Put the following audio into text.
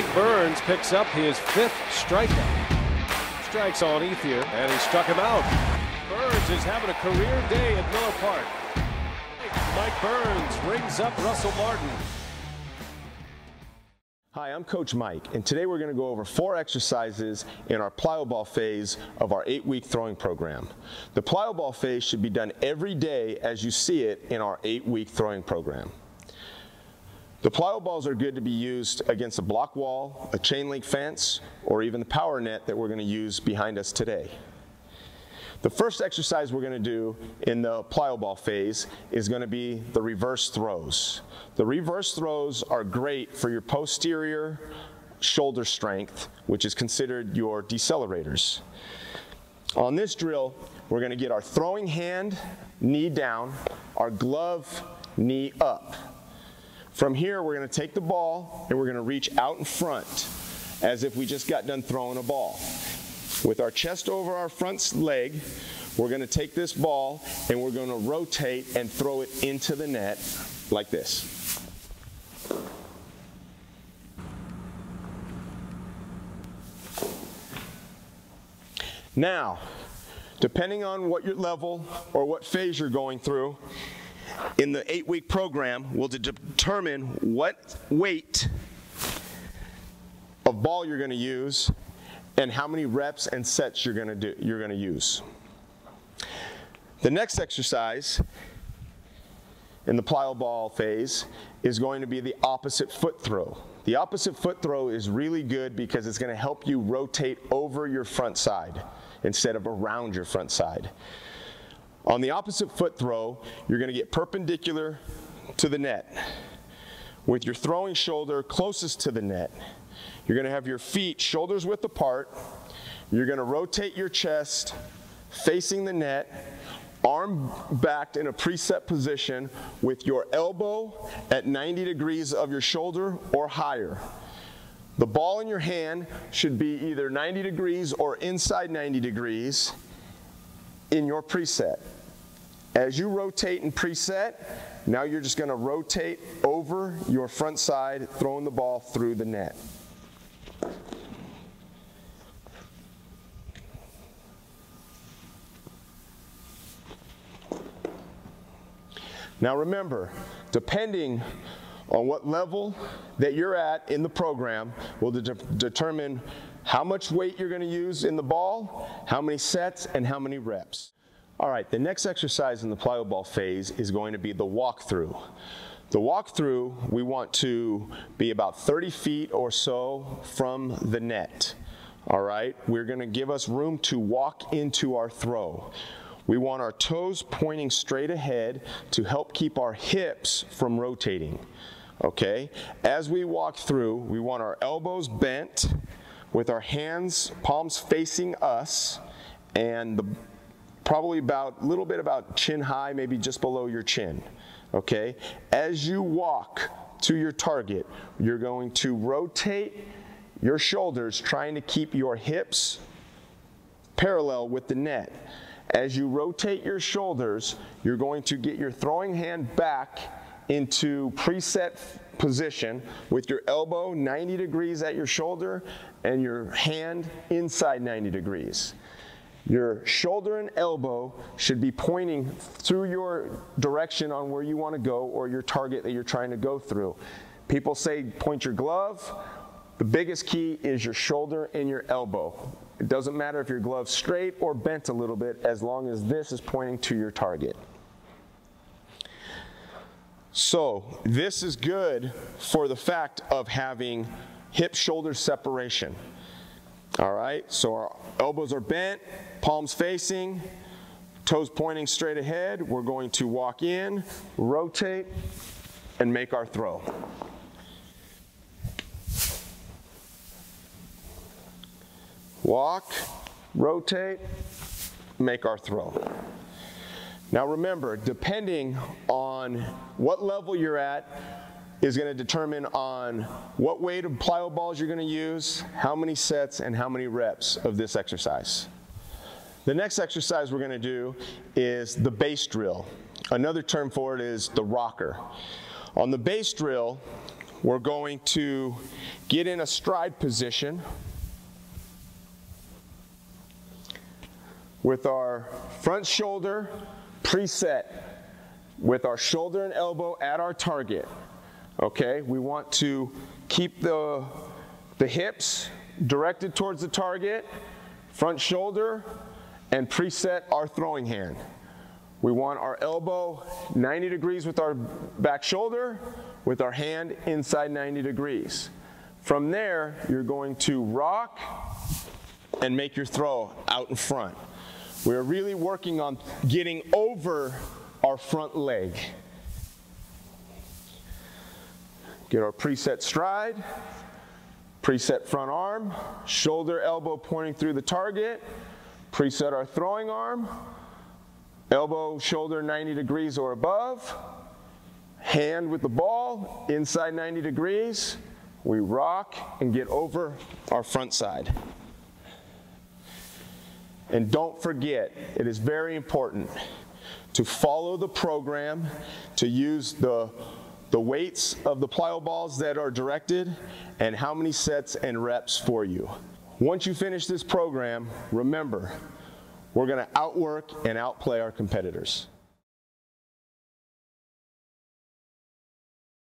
Mike Burns picks up his fifth strikeout. Strikes on Ethier, and he struck him out. Burns is having a career day at Miller Park. Mike Burns rings up Russell Martin. Hi, I'm Coach Mike, and today we're going to go over four exercises in our plyo ball phase of our eight-week throwing program. The plyo ball phase should be done every day as you see it in our eight-week throwing program. The plyo balls are good to be used against a block wall, a chain link fence, or even the power net that we're going to use behind us today. The first exercise we're going to do in the plyo ball phase is going to be the reverse throws. The reverse throws are great for your posterior shoulder strength, which is considered your decelerators. On this drill, we're going to get our throwing hand, knee down, our glove, knee up. From here, we're going to take the ball and we're going to reach out in front as if we just got done throwing a ball. With our chest over our front leg, we're going to take this ball and we're going to rotate and throw it into the net like this. Now, depending on what your level or what phase you're going through, in the eight week program will determine what weight of ball you're going to use and how many reps and sets you're going to do you're going to use. The next exercise in the plyo ball phase is going to be the opposite foot throw. The opposite foot throw is really good because it's going to help you rotate over your front side instead of around your front side. On the opposite foot throw, you're going to get perpendicular to the net. With your throwing shoulder closest to the net, you're going to have your feet shoulders width apart. You're going to rotate your chest facing the net, arm backed in a preset position with your elbow at 90 degrees of your shoulder or higher. The ball in your hand should be either 90 degrees or inside 90 degrees in your preset. As you rotate and preset, now you're just going to rotate over your front side, throwing the ball through the net. Now remember, depending on what level that you're at in the program will de determine how much weight you're going to use in the ball, how many sets, and how many reps. All right, the next exercise in the plyo ball phase is going to be the walkthrough. The walkthrough, we want to be about 30 feet or so from the net. All right, we're going to give us room to walk into our throw. We want our toes pointing straight ahead to help keep our hips from rotating. Okay, as we walk through, we want our elbows bent with our hands, palms facing us, and the probably about a little bit about chin high, maybe just below your chin. Okay? As you walk to your target, you're going to rotate your shoulders, trying to keep your hips parallel with the net. As you rotate your shoulders, you're going to get your throwing hand back into preset position with your elbow 90 degrees at your shoulder and your hand inside 90 degrees. Your shoulder and elbow should be pointing through your direction on where you want to go or your target that you're trying to go through. People say point your glove. The biggest key is your shoulder and your elbow. It doesn't matter if your glove's straight or bent a little bit as long as this is pointing to your target. So this is good for the fact of having hip shoulder separation. All right, so our elbows are bent, palms facing, toes pointing straight ahead. We're going to walk in, rotate, and make our throw. Walk, rotate, make our throw. Now remember, depending on what level you're at, is going to determine on what weight of plyo balls you're going to use, how many sets, and how many reps of this exercise. The next exercise we're going to do is the base drill. Another term for it is the rocker. On the base drill, we're going to get in a stride position with our front shoulder preset with our shoulder and elbow at our target. Okay, we want to keep the, the hips directed towards the target, front shoulder, and preset our throwing hand. We want our elbow 90 degrees with our back shoulder, with our hand inside 90 degrees. From there, you're going to rock and make your throw out in front. We're really working on getting over our front leg. Get our preset stride, preset front arm, shoulder, elbow pointing through the target, preset our throwing arm, elbow, shoulder 90 degrees or above, hand with the ball inside 90 degrees. We rock and get over our front side. And don't forget, it is very important to follow the program, to use the, the weights of the plyo balls that are directed, and how many sets and reps for you. Once you finish this program, remember, we're going to outwork and outplay our competitors.